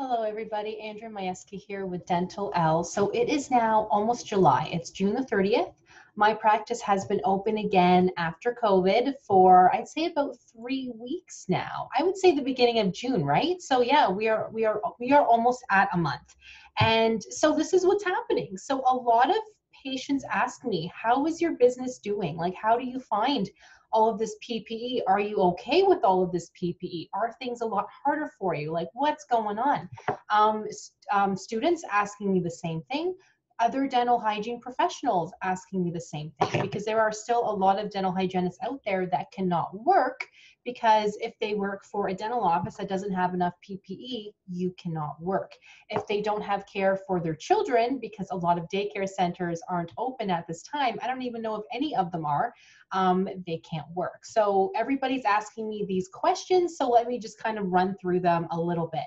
Hello, everybody. Andrea Majewski here with Dentalelle. So it is now almost July. It's June the 30th. My practice has been open again after COVID for I'd say about three weeks now. I would say the beginning of June, right? So yeah, we are we are we are almost at a month, and so this is what's happening. So a lot of patients ask me, "How is your business doing? Like, how do you find?" All of this PPE? Are you okay with all of this PPE? Are things a lot harder for you? Like, what's going on? Um, um, students asking me the same thing other dental hygiene professionals asking me the same thing because there are still a lot of dental hygienists out there that cannot work because if they work for a dental office that doesn't have enough PPE, you cannot work. If they don't have care for their children, because a lot of daycare centers aren't open at this time, I don't even know if any of them are, um, they can't work. So everybody's asking me these questions, so let me just kind of run through them a little bit.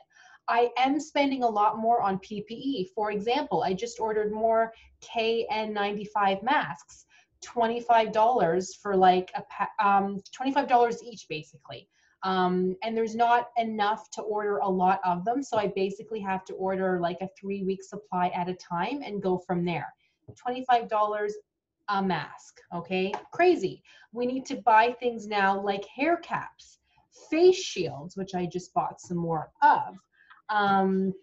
I am spending a lot more on PPE. For example, I just ordered more KN95 masks, $25 for like a um, $25 each basically. Um, and there's not enough to order a lot of them. So I basically have to order like a three week supply at a time and go from there. $25 a mask, okay? Crazy. We need to buy things now like hair caps, face shields, which I just bought some more of um,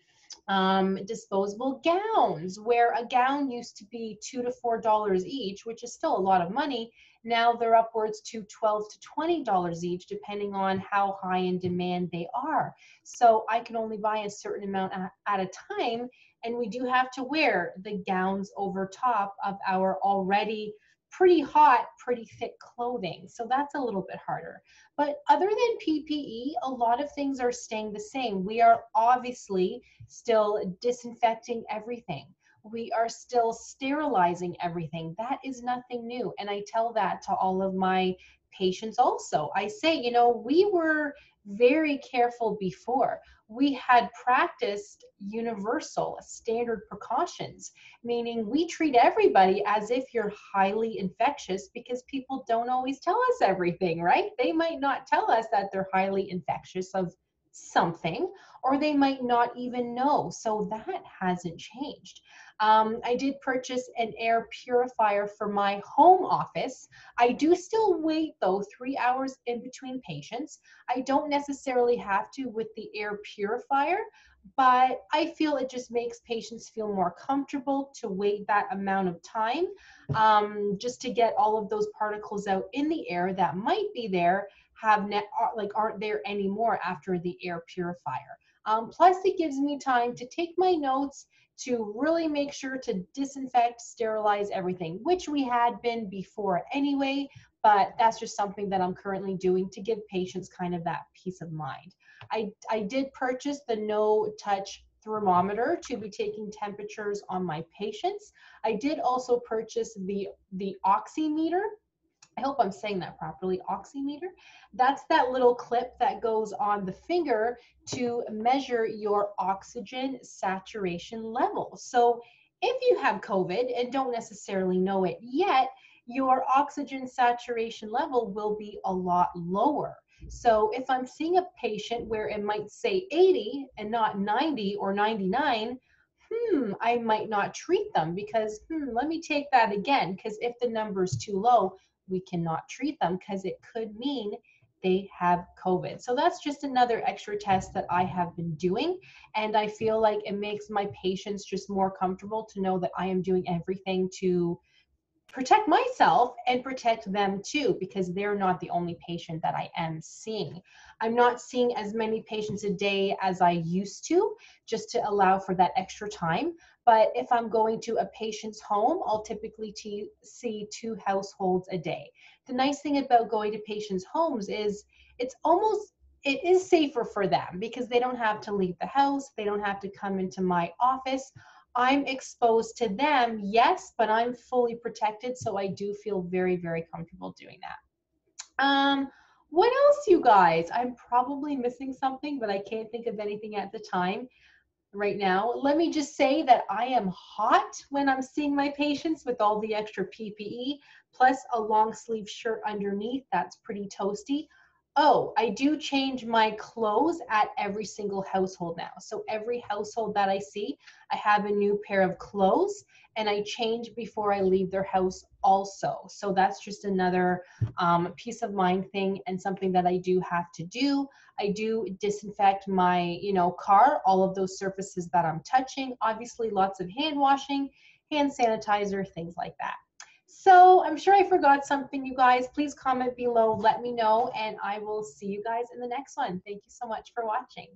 um, disposable gowns, where a gown used to be two to four dollars each, which is still a lot of money. Now they're upwards to twelve to twenty dollars each, depending on how high in demand they are. So I can only buy a certain amount at a time, and we do have to wear the gowns over top of our already pretty hot, pretty thick clothing. So that's a little bit harder. But other than PPE, a lot of things are staying the same. We are obviously still disinfecting everything. We are still sterilizing everything. That is nothing new. And I tell that to all of my patients also. I say, you know, we were very careful before. We had practiced universal standard precautions, meaning we treat everybody as if you're highly infectious because people don't always tell us everything, right? They might not tell us that they're highly infectious of something, or they might not even know. So that hasn't changed. Um, I did purchase an air purifier for my home office. I do still wait though three hours in between patients. I don't necessarily have to with the air purifier, but I feel it just makes patients feel more comfortable to wait that amount of time um, just to get all of those particles out in the air that might be there have net uh, like aren't there anymore after the air purifier. Um, plus, it gives me time to take my notes to really make sure to disinfect, sterilize everything, which we had been before anyway, but that's just something that I'm currently doing to give patients kind of that peace of mind. I, I did purchase the no touch thermometer to be taking temperatures on my patients. I did also purchase the, the oximeter I hope I'm saying that properly, oximeter. That's that little clip that goes on the finger to measure your oxygen saturation level. So if you have COVID and don't necessarily know it yet, your oxygen saturation level will be a lot lower. So if I'm seeing a patient where it might say 80 and not 90 or 99, hmm, I might not treat them because, hmm, let me take that again. Because if the number is too low, we cannot treat them because it could mean they have COVID. So that's just another extra test that I have been doing. And I feel like it makes my patients just more comfortable to know that I am doing everything to protect myself and protect them too because they're not the only patient that I am seeing. I'm not seeing as many patients a day as I used to just to allow for that extra time. But if I'm going to a patient's home, I'll typically see two households a day. The nice thing about going to patients' homes is it's almost it is safer for them because they don't have to leave the house, they don't have to come into my office. I'm exposed to them, yes, but I'm fully protected, so I do feel very, very comfortable doing that. Um, what else, you guys? I'm probably missing something, but I can't think of anything at the time right now. Let me just say that I am hot when I'm seeing my patients with all the extra PPE, plus a long sleeve shirt underneath. That's pretty toasty. Oh, I do change my clothes at every single household now. So every household that I see, I have a new pair of clothes and I change before I leave their house also. So that's just another um, peace of mind thing and something that I do have to do. I do disinfect my, you know, car, all of those surfaces that I'm touching. Obviously, lots of hand washing, hand sanitizer, things like that. So I'm sure I forgot something, you guys. Please comment below, let me know, and I will see you guys in the next one. Thank you so much for watching.